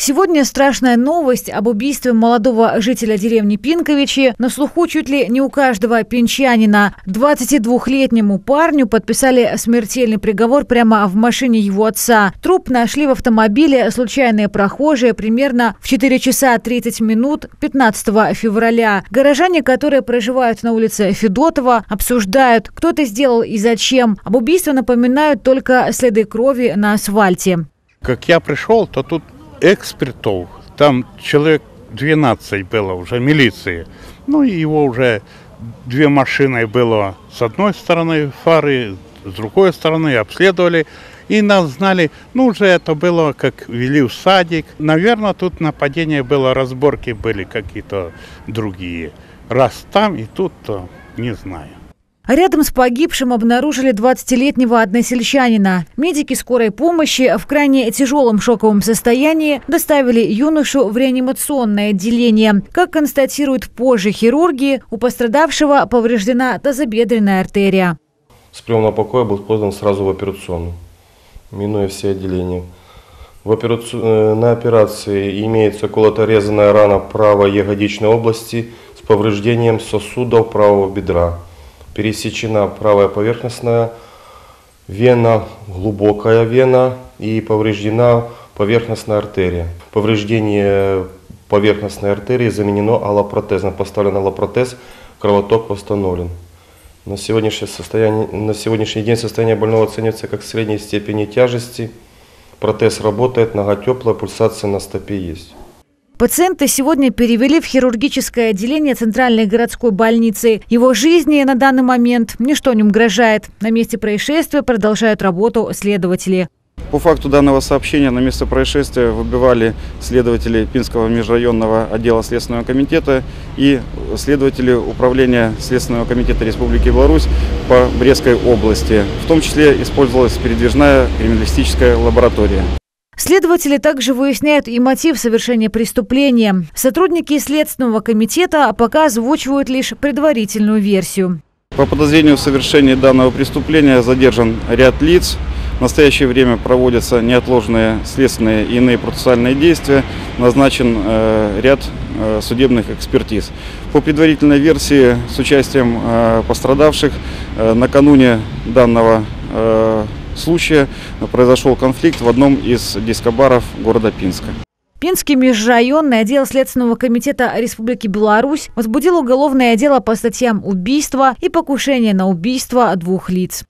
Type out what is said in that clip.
Сегодня страшная новость об убийстве молодого жителя деревни Пинковичи на слуху чуть ли не у каждого пинчанина. 22-летнему парню подписали смертельный приговор прямо в машине его отца. Труп нашли в автомобиле случайные прохожие примерно в 4 часа 30 минут 15 февраля. Горожане, которые проживают на улице Федотова, обсуждают, кто это сделал и зачем. Об убийстве напоминают только следы крови на асфальте. Как я пришел, то тут экспертов, там человек 12 было уже милиции. Ну и его уже две машины было с одной стороны фары, с другой стороны обследовали. И нас знали, ну уже это было, как вели в садик. Наверное, тут нападение было, разборки были какие-то другие. Раз там и тут, то не знаю. Рядом с погибшим обнаружили 20-летнего односельчанина. Медики скорой помощи в крайне тяжелом шоковом состоянии доставили юношу в реанимационное отделение. Как констатируют позже хирурги, у пострадавшего повреждена тазобедренная артерия. С приемного покоя был подан сразу в операционную, минуя все отделения. В операци... Э, на операции имеется колото-резанная рана правой ягодичной области с повреждением сосудов правого бедра пересечена правая поверхностная вена, глубокая вена и повреждена поверхностная артерия. Повреждение поверхностной артерии заменено аллопротезом. Поставлен аллопротез, кровоток восстановлен. На сегодняшнее, состояние, на сегодняшний день состояние больного оценивается как средней степени тяжести. Протез работает, нога теплая, пульсация на стопе есть. Пациента сегодня перевели в хирургическое отделение Центральной городской больницы. Его жизни на данный момент ничто не угрожает. На месте происшествия продолжают работу следователи. По факту данного сообщения на место происшествия выбивали следователи Пинского межрайонного отдела Следственного комитета и следователи Управления Следственного комитета Республики Беларусь по Брестской области. В том числе использовалась передвижная криминалистическая лаборатория. Следователи также выясняют и мотив совершения преступления. Сотрудники Следственного комитета пока озвучивают лишь предварительную версию. По подозрению в совершении данного преступления задержан ряд лиц. В настоящее время проводятся неотложные следственные и иные процессуальные действия. Назначен э, ряд э, судебных экспертиз. По предварительной версии с участием э, пострадавших накануне данного случая произошел конфликт в одном из дискобаров города Пинска. Пинский межрайонный отдел Следственного комитета Республики Беларусь возбудил уголовное дело по статьям убийства и покушения на убийство двух лиц.